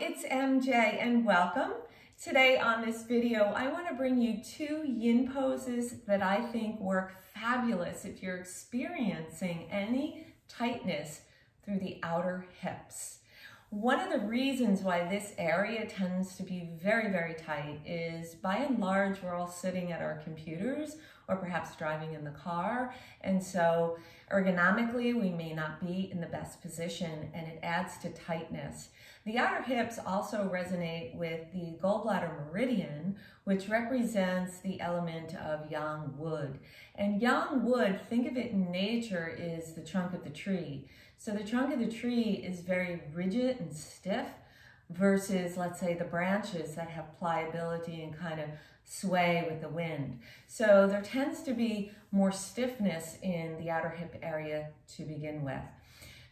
it's MJ and welcome. Today on this video, I want to bring you two yin poses that I think work fabulous if you're experiencing any tightness through the outer hips. One of the reasons why this area tends to be very, very tight is by and large, we're all sitting at our computers or perhaps driving in the car. And so ergonomically, we may not be in the best position and it adds to tightness. The outer hips also resonate with the gallbladder meridian, which represents the element of yang wood. And yang wood, think of it in nature, is the trunk of the tree. So the trunk of the tree is very rigid and stiff versus, let's say, the branches that have pliability and kind of sway with the wind. So there tends to be more stiffness in the outer hip area to begin with.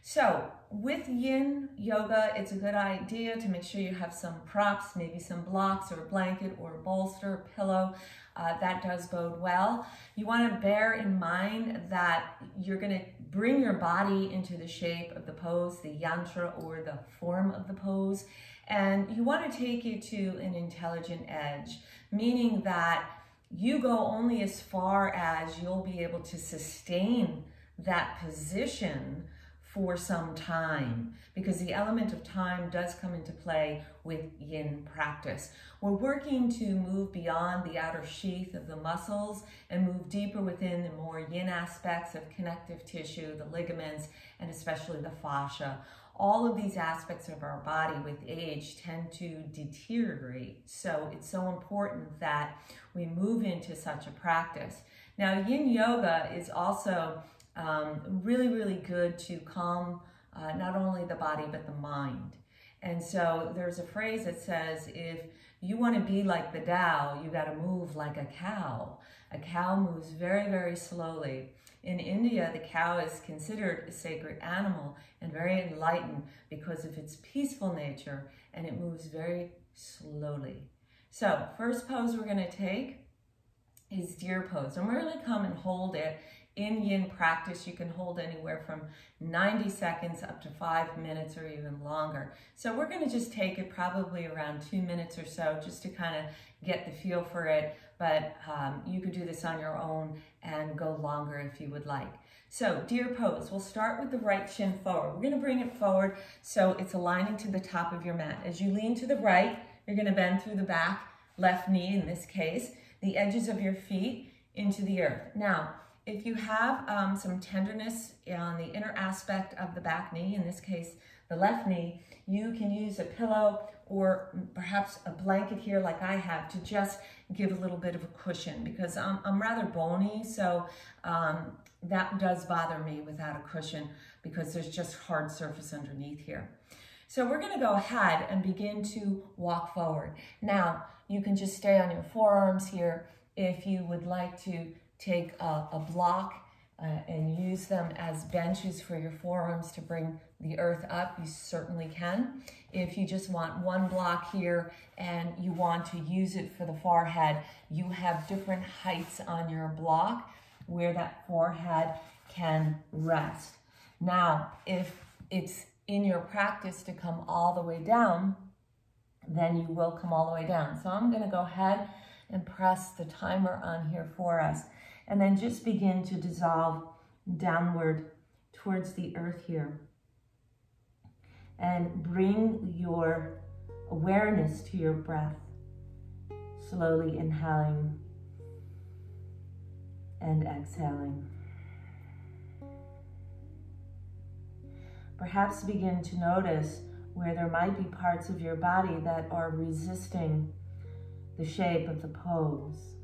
So with yin yoga, it's a good idea to make sure you have some props, maybe some blocks or a blanket or a bolster, a pillow. Uh, that does bode well. You want to bear in mind that you're going to bring your body into the shape of the pose, the yantra or the form of the pose, and you want to take it to an intelligent edge, meaning that you go only as far as you'll be able to sustain that position for some time because the element of time does come into play with yin practice. We're working to move beyond the outer sheath of the muscles and move deeper within the more yin aspects of connective tissue, the ligaments, and especially the fascia. All of these aspects of our body with age tend to deteriorate. So it's so important that we move into such a practice. Now, yin yoga is also um, really, really good to calm uh, not only the body, but the mind. And so there's a phrase that says, if you want to be like the Tao, you got to move like a cow. A cow moves very, very slowly. In India, the cow is considered a sacred animal and very enlightened because of its peaceful nature, and it moves very slowly. So first pose we're going to take is deer pose. And we're going to come and hold it in yin practice, you can hold anywhere from 90 seconds up to five minutes or even longer. So we're gonna just take it probably around two minutes or so just to kind of get the feel for it. But um, you could do this on your own and go longer if you would like. So deer pose, we'll start with the right shin forward. We're gonna bring it forward so it's aligning to the top of your mat. As you lean to the right, you're gonna bend through the back, left knee in this case, the edges of your feet into the earth. Now, if you have um, some tenderness on the inner aspect of the back knee, in this case, the left knee, you can use a pillow or perhaps a blanket here like I have to just give a little bit of a cushion because I'm, I'm rather bony, so um, that does bother me without a cushion because there's just hard surface underneath here. So we're gonna go ahead and begin to walk forward. Now, you can just stay on your forearms here if you would like to take a, a block uh, and use them as benches for your forearms to bring the earth up, you certainly can. If you just want one block here and you want to use it for the forehead, you have different heights on your block where that forehead can rest. Now, if it's in your practice to come all the way down, then you will come all the way down. So I'm gonna go ahead and press the timer on here for us and then just begin to dissolve downward towards the earth here. And bring your awareness to your breath, slowly inhaling and exhaling. Perhaps begin to notice where there might be parts of your body that are resisting the shape of the pose.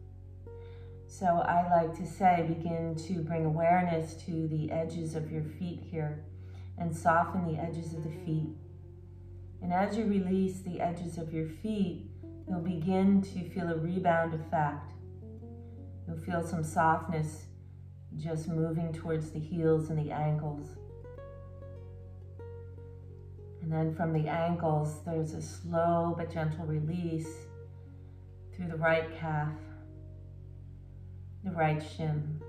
So I like to say, begin to bring awareness to the edges of your feet here and soften the edges of the feet. And as you release the edges of your feet, you'll begin to feel a rebound effect. You'll feel some softness just moving towards the heels and the ankles. And then from the ankles, there's a slow but gentle release through the right calf the right shin.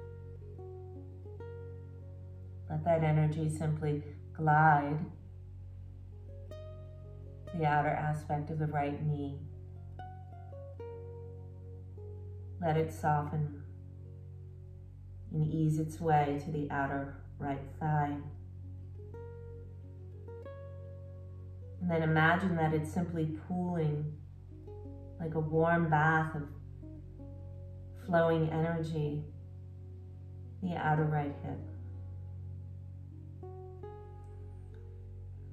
Let that energy simply glide the outer aspect of the right knee. Let it soften and ease its way to the outer right thigh. And then imagine that it's simply pooling like a warm bath of flowing energy, the outer right hip.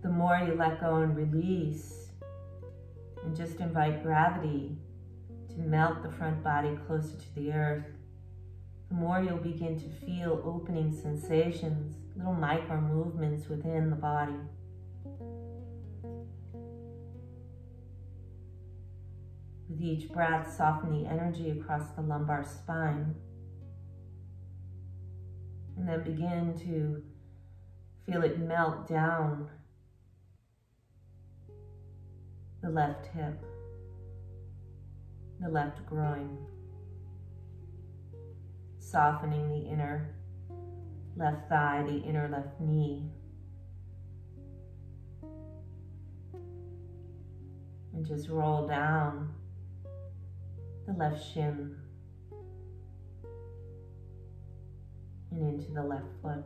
The more you let go and release, and just invite gravity to melt the front body closer to the earth, the more you'll begin to feel opening sensations, little micro movements within the body. With each breath, soften the energy across the lumbar spine. And then begin to feel it melt down the left hip, the left groin, softening the inner left thigh, the inner left knee. And just roll down the left shin and into the left foot.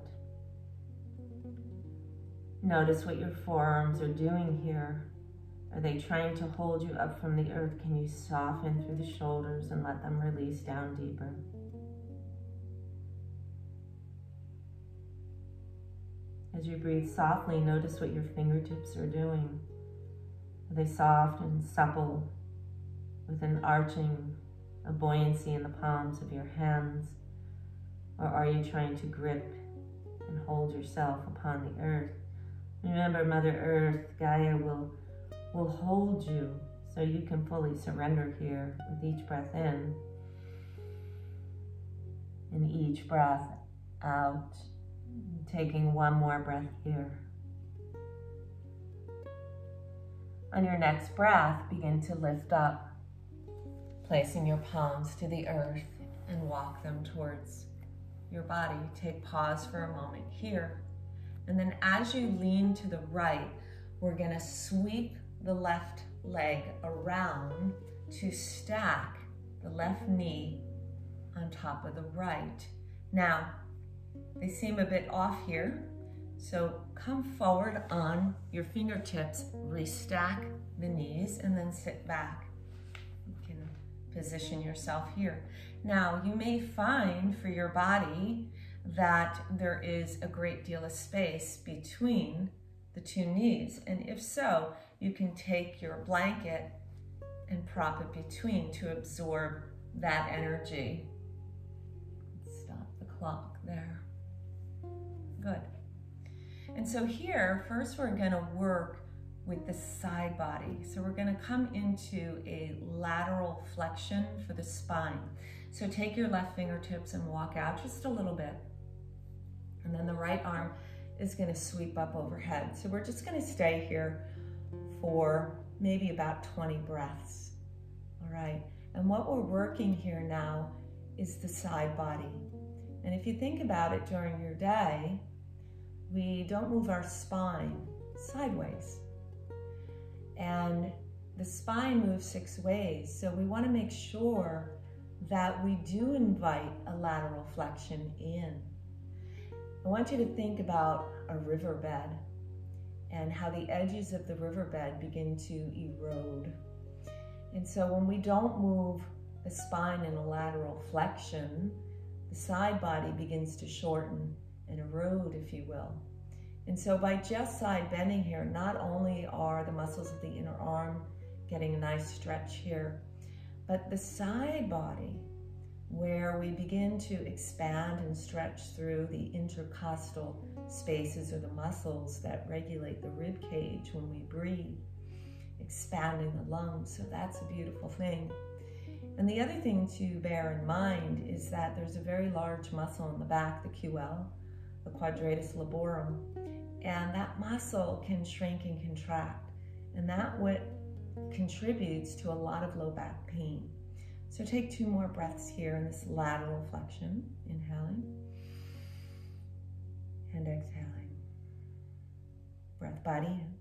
Notice what your forearms are doing here. Are they trying to hold you up from the earth? Can you soften through the shoulders and let them release down deeper? As you breathe softly, notice what your fingertips are doing. Are they soft and supple with an arching, a buoyancy in the palms of your hands? Or are you trying to grip and hold yourself upon the earth? Remember, Mother Earth, Gaia will, will hold you so you can fully surrender here with each breath in and each breath out. Taking one more breath here. On your next breath, begin to lift up placing your palms to the earth and walk them towards your body. Take pause for a moment here. And then as you lean to the right, we're gonna sweep the left leg around to stack the left knee on top of the right. Now, they seem a bit off here, so come forward on your fingertips, restack the knees, and then sit back position yourself here. Now, you may find for your body that there is a great deal of space between the two knees. And if so, you can take your blanket and prop it between to absorb that energy. Stop the clock there. Good. And so here, first we're gonna work with the side body. So we're gonna come into a lateral flexion for the spine. So take your left fingertips and walk out just a little bit. And then the right arm is gonna sweep up overhead. So we're just gonna stay here for maybe about 20 breaths. All right, and what we're working here now is the side body. And if you think about it during your day, we don't move our spine sideways and the spine moves six ways. So we want to make sure that we do invite a lateral flexion in. I want you to think about a riverbed and how the edges of the riverbed begin to erode. And so when we don't move the spine in a lateral flexion, the side body begins to shorten and erode, if you will. And so by just side bending here, not only are the muscles of the inner arm getting a nice stretch here, but the side body, where we begin to expand and stretch through the intercostal spaces or the muscles that regulate the rib cage when we breathe, expanding the lungs. So that's a beautiful thing. And the other thing to bear in mind is that there's a very large muscle in the back, the QL, the quadratus lumborum, and that muscle can shrink and contract. And that what contributes to a lot of low back pain. So take two more breaths here in this lateral flexion, inhaling and exhaling. Breath body in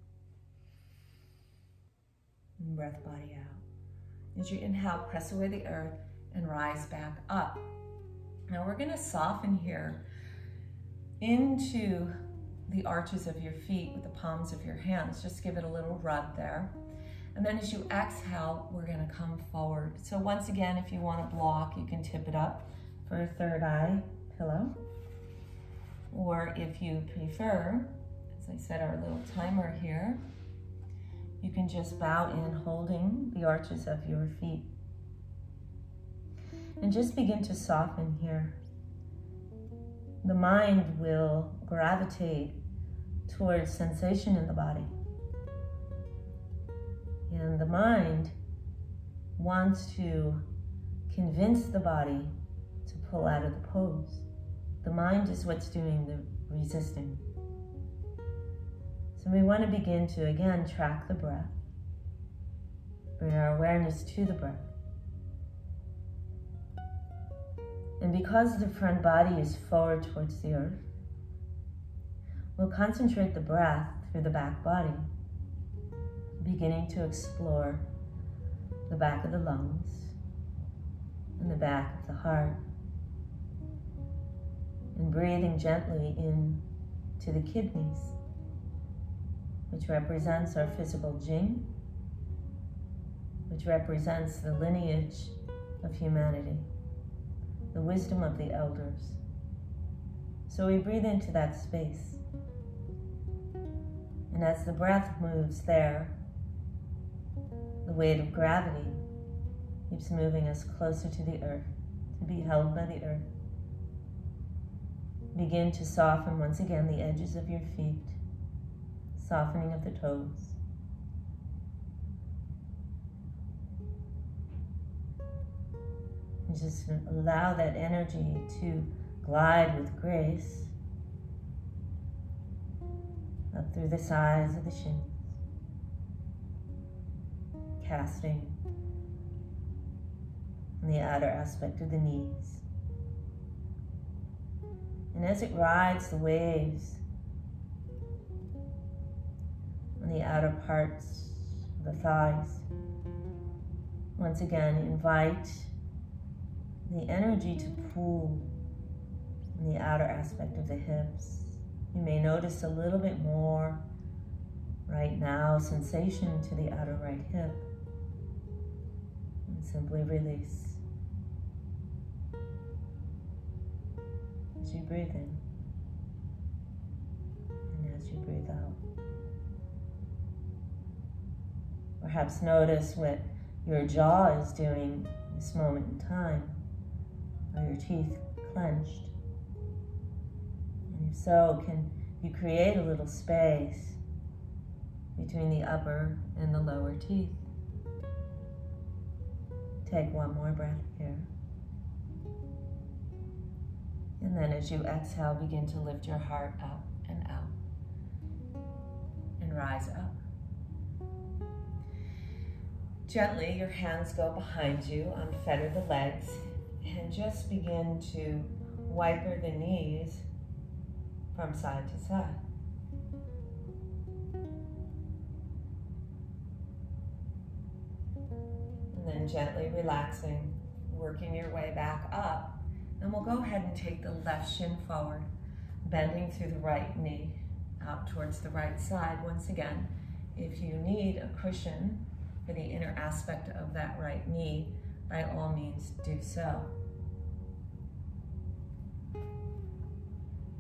And breath body out. As you inhale, press away the earth and rise back up. Now we're gonna soften here into the arches of your feet with the palms of your hands. Just give it a little rub there. And then as you exhale, we're gonna come forward. So once again, if you wanna block, you can tip it up for a third eye pillow. Or if you prefer, as I said, our little timer here, you can just bow in holding the arches of your feet. And just begin to soften here. The mind will gravitate towards sensation in the body. And the mind wants to convince the body to pull out of the pose. The mind is what's doing the resisting. So we want to begin to, again, track the breath. Bring our awareness to the breath. And because the front body is forward towards the earth, we'll concentrate the breath through the back body, beginning to explore the back of the lungs and the back of the heart. And breathing gently in to the kidneys, which represents our physical jing, which represents the lineage of humanity the wisdom of the elders. So we breathe into that space. And as the breath moves there, the weight of gravity keeps moving us closer to the earth, to be held by the earth. Begin to soften once again the edges of your feet, softening of the toes. And just allow that energy to glide with grace up through the sides of the shins, casting on the outer aspect of the knees. And as it rides the waves on the outer parts of the thighs, once again invite the energy to pull in the outer aspect of the hips. You may notice a little bit more right now sensation to the outer right hip. And simply release. As you breathe in and as you breathe out. Perhaps notice what your jaw is doing this moment in time. Are your teeth clenched? So, can you create a little space between the upper and the lower teeth? Take one more breath here. And then as you exhale, begin to lift your heart up and out and rise up. Gently, your hands go behind you, unfetter the legs, and just begin to wiper the knees from side to side. And then gently relaxing, working your way back up. And we'll go ahead and take the left shin forward, bending through the right knee out towards the right side. Once again, if you need a cushion for the inner aspect of that right knee, by all means do so.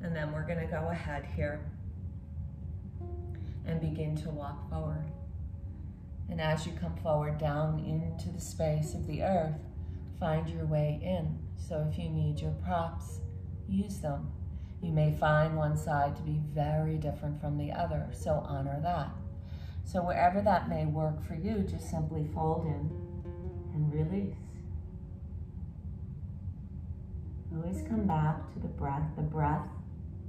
And then we're gonna go ahead here and begin to walk forward. And as you come forward down into the space of the earth, find your way in. So if you need your props, use them. You may find one side to be very different from the other, so honor that. So wherever that may work for you, just simply fold in and release. Always come back to the breath. The breath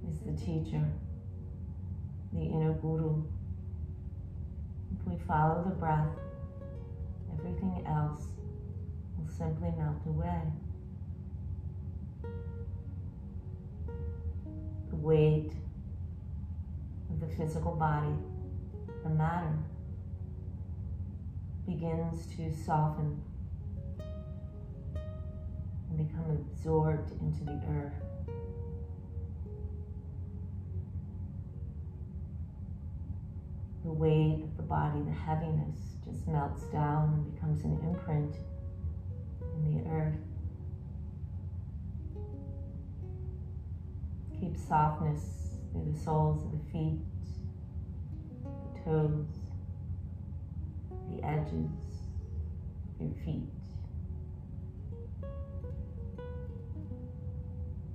is the teacher, the inner guru. If we follow the breath, everything else will simply melt away. The weight of the physical body, the matter, begins to soften and become absorbed into the earth. The weight of the body, the heaviness just melts down and becomes an imprint in the earth. Keep softness through the soles of the feet, the toes, the edges your feet.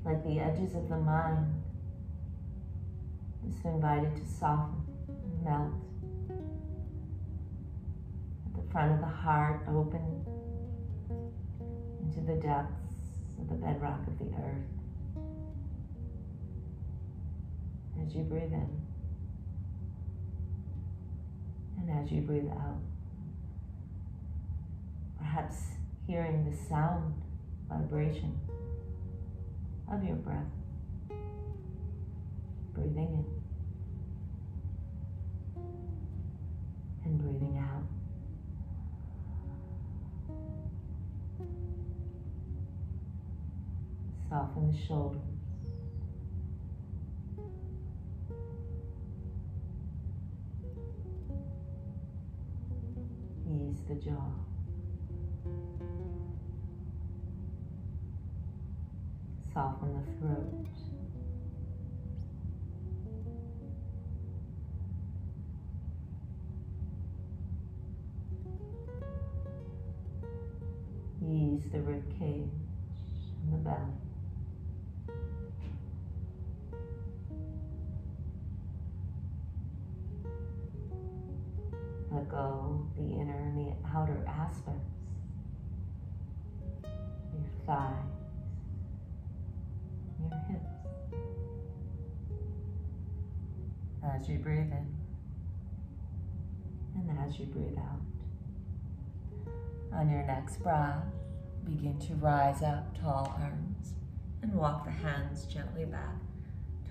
Like the edges of the mind, just invited to soften melt. At the front of the heart, open into the depths of the bedrock of the earth. As you breathe in and as you breathe out perhaps hearing the sound, vibration of your breath. Soften the shoulders. Ease the jaw. soften the throat. Go the inner and the outer aspects. Your thighs your hips. As you breathe in and as you breathe out. On your next breath, begin to rise up tall arms and walk the hands gently back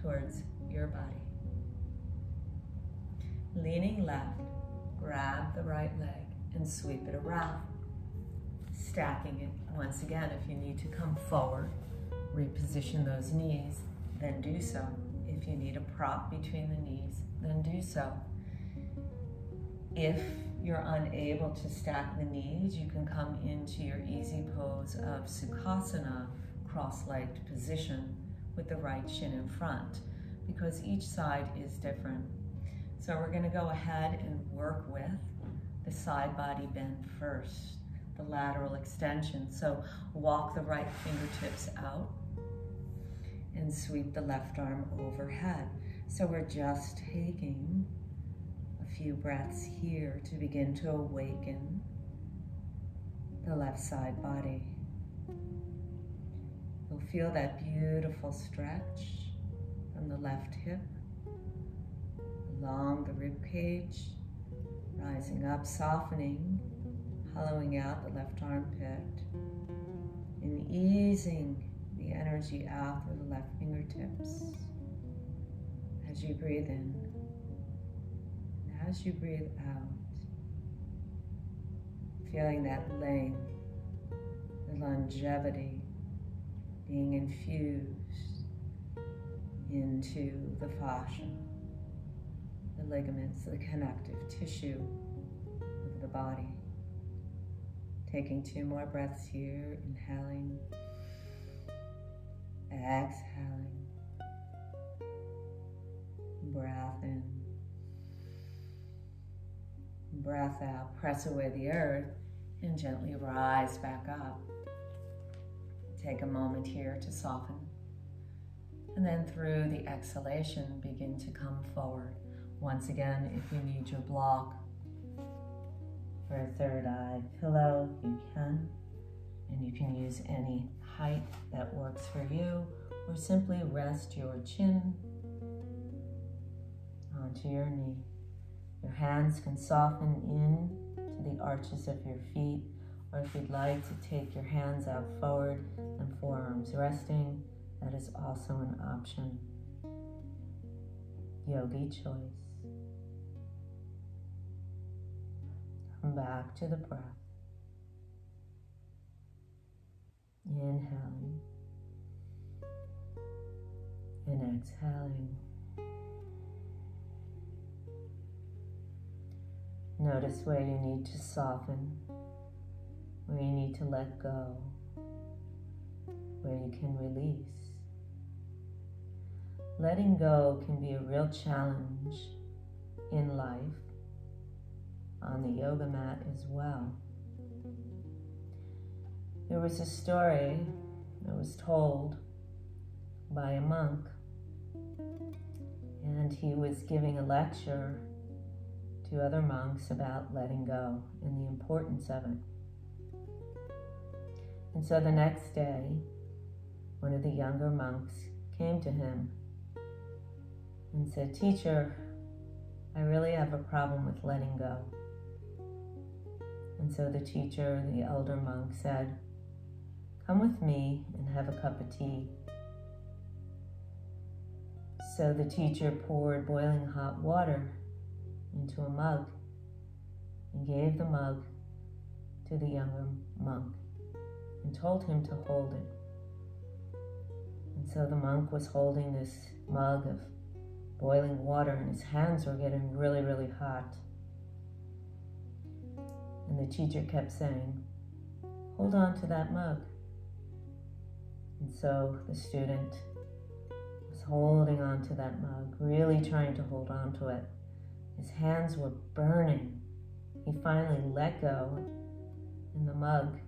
towards your body. Leaning left, grab the right leg and sweep it around. Stacking it once again if you need to come forward reposition those knees, then do so. If you need a prop between the knees, then do so. If you're unable to stack the knees, you can come into your easy pose of Sukhasana, cross-legged position with the right shin in front because each side is different. So we're gonna go ahead and work with the side body bend first, the lateral extension. So walk the right fingertips out and sweep the left arm overhead. So we're just taking a few breaths here to begin to awaken the left side body. You'll feel that beautiful stretch from the left hip along the rib cage, rising up, softening, hollowing out the left armpit, and easing the energy out through the left fingertips as you breathe in and as you breathe out. Feeling that length, the longevity being infused into the fascia, the ligaments, the connective tissue of the body. Taking two more breaths here, inhaling Exhaling. Breath in. Breath out. Press away the earth and gently rise back up. Take a moment here to soften. And then through the exhalation, begin to come forward. Once again, if you need your block for a third eye pillow, you can. And you can use any height that works for you, or simply rest your chin onto your knee. Your hands can soften in to the arches of your feet, or if you'd like to take your hands out forward and forearms resting, that is also an option. Yogi choice. Back to the breath. Inhaling and exhaling. Notice where you need to soften, where you need to let go, where you can release. Letting go can be a real challenge in life, on the yoga mat as well. There was a story that was told by a monk, and he was giving a lecture to other monks about letting go and the importance of it. And so the next day, one of the younger monks came to him and said, Teacher, I really have a problem with letting go. And so the teacher, the elder monk, said, Come with me and have a cup of tea. So the teacher poured boiling hot water into a mug and gave the mug to the younger monk and told him to hold it. And so the monk was holding this mug of boiling water and his hands were getting really, really hot. And the teacher kept saying, Hold on to that mug. And so the student was holding on to that mug, really trying to hold on to it. His hands were burning. He finally let go, and the mug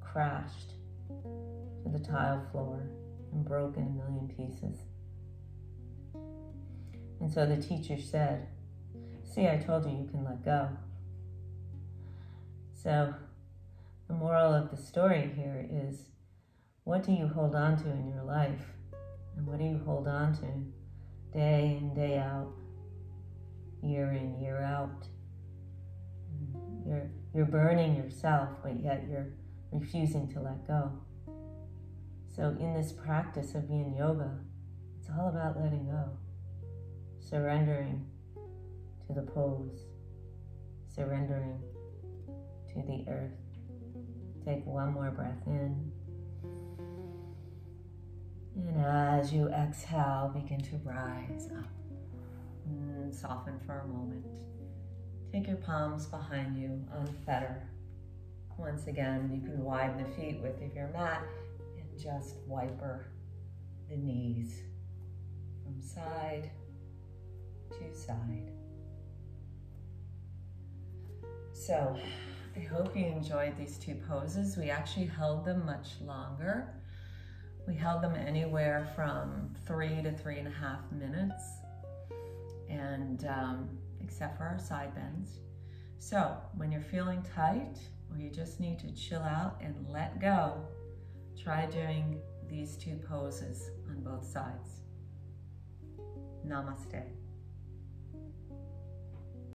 crashed to the tile floor and broke in a million pieces. And so the teacher said, See, I told you you can let go. So, the moral of the story here is what do you hold on to in your life? And what do you hold on to day in, day out? year in, year out. You're, you're burning yourself, but yet you're refusing to let go. So, in this practice of yin yoga, it's all about letting go, surrendering to the pose, surrendering to the earth. Take one more breath in. And as you exhale, begin to rise up and soften for a moment. Take your palms behind you, unfetter. Once again, you can widen the feet width of your mat and just wiper the knees from side to side. So, I hope you enjoyed these two poses. We actually held them much longer. We held them anywhere from three to three and a half minutes and um, except for our side bends. So when you're feeling tight or you just need to chill out and let go, try doing these two poses on both sides. Namaste.